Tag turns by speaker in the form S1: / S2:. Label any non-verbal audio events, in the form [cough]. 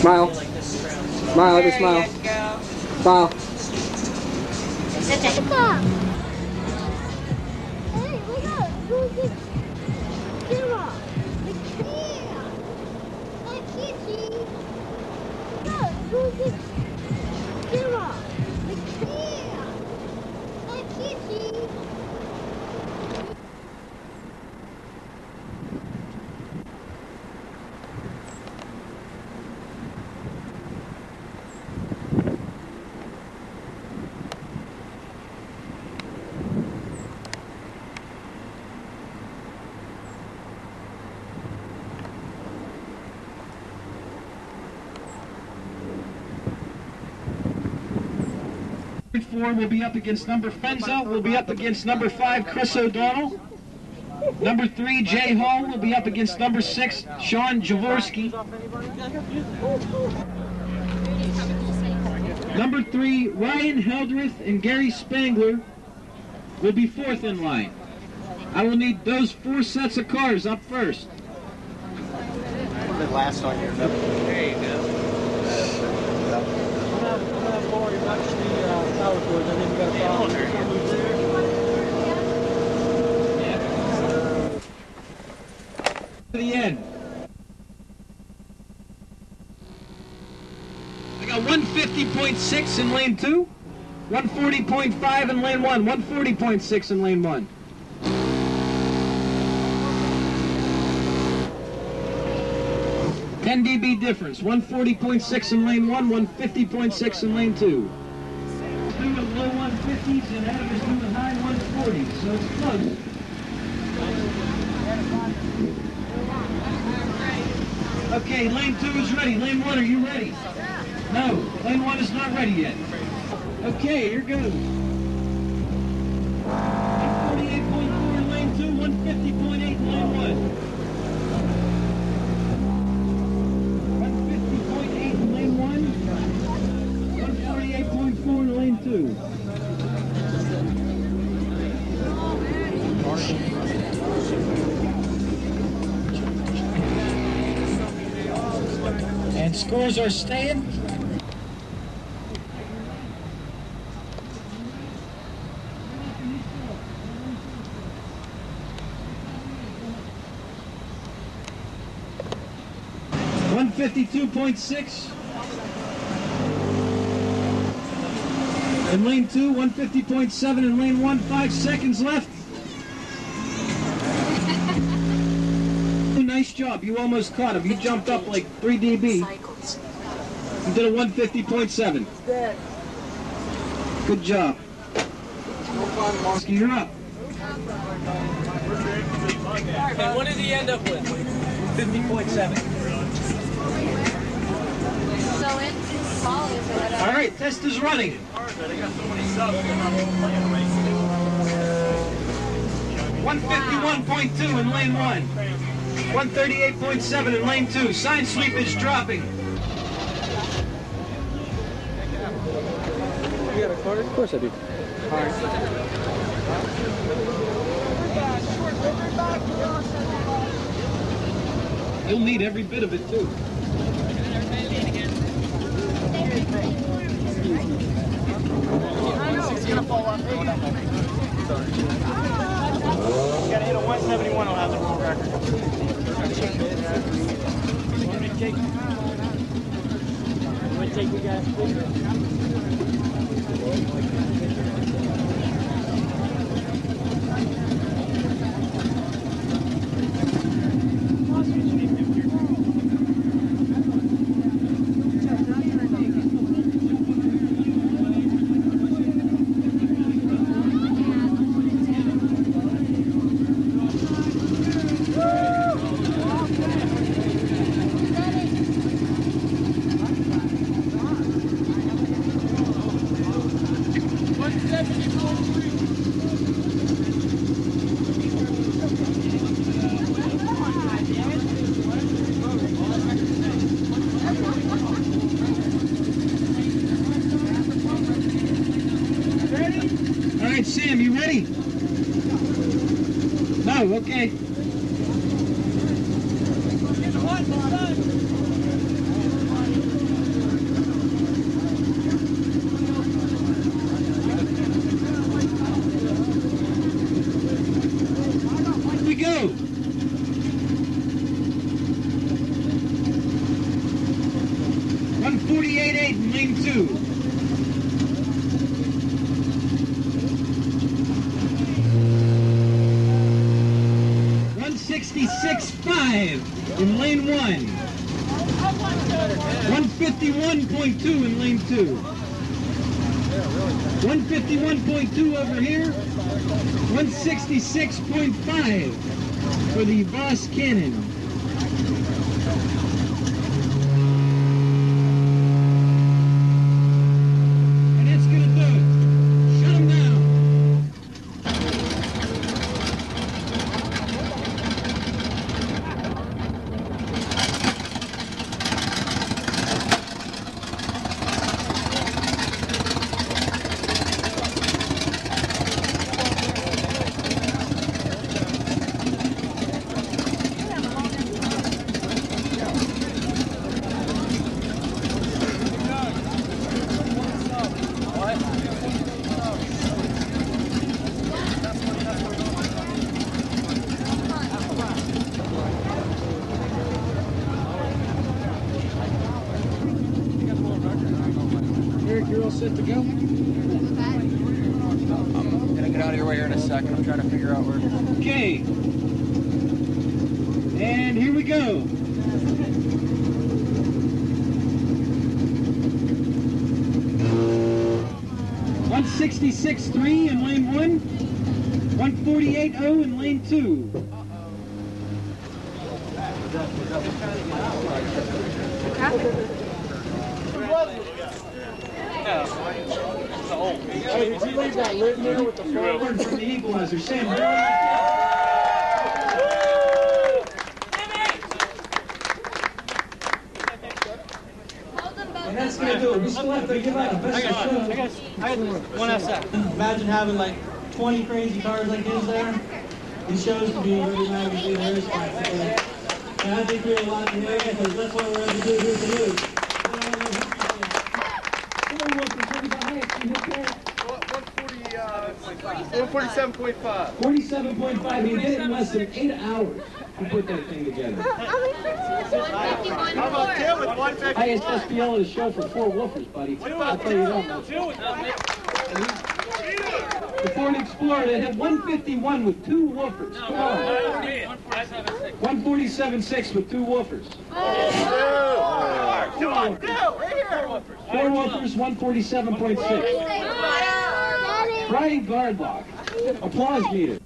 S1: Smile. Smile, let me smile. Smile.
S2: Look up.
S3: Four will be up against number Fenza, will be up against number five, Chris O'Donnell. Number three, Jay Hall, will be up against number six, Sean Jaworski. Number three, Ryan Heldreth and Gary Spangler will be fourth in line. I will need those four sets of cars up first.
S4: last on your There you go.
S3: To the end. I got 150.6 in lane two, 140.5 in lane one, 140.6 in lane one. Ten dB difference, 140.6 in lane one, 150.6 in lane two. Doing low 150s and Adam is doing high 140s, so it's close. Okay, lane two is ready. Lane one, are you ready? No, lane one is not ready yet. Okay, here goes. Scores are staying. One fifty-two point six. In lane two, one fifty point seven. In lane one, five seconds left. [laughs] Nice job. You almost caught him. You jumped up like 3 dB. You did a 150.7. Good job. You're up.
S5: And what did he end up with? 50.7.
S2: So it's college or whatever.
S3: All right, test is running. One fifty-one point two in lane one. One thirty-eight point seven in lane two. Sine sweep is dropping.
S1: Of course I do.
S3: You'll need every bit of it too.
S4: Gotta hit a 171 will have the world record. Take you guys?
S3: Oh, okay. Forty-eight eight, lane 2. Five in lane one. One fifty-one point two in lane two. One fifty-one point two over here. One sixty-six point five for the Boss Cannon. And that's gonna do it. Shut 'em down. Eric, you're all set to go?
S5: Um, I'm gonna get out of your way here in a second. I'm trying to figure out where.
S3: Okay. And here we go. One sixty-six three in lane one. One forty-eight oh in lane two.
S4: Did you leave that lit there with the
S3: from the Sam that's gonna do best
S4: one.
S6: Imagine having like 20 crazy cars like his there. These shows can be really magazine. And I think we have a lot to learn that's why we're able to do here.
S3: 147.5. 47.5. He did it in less than eight hours. Who put that thing together?
S1: Hey, it's
S3: just be able to show for four woofers, buddy. I'll tell you that. The Ford Explorer that had 151 with two woofers. Come on. 147.6 with two woofers.
S1: Oh, two.
S3: Four woofers, 147.6. Brian Gardlock. Applause meter.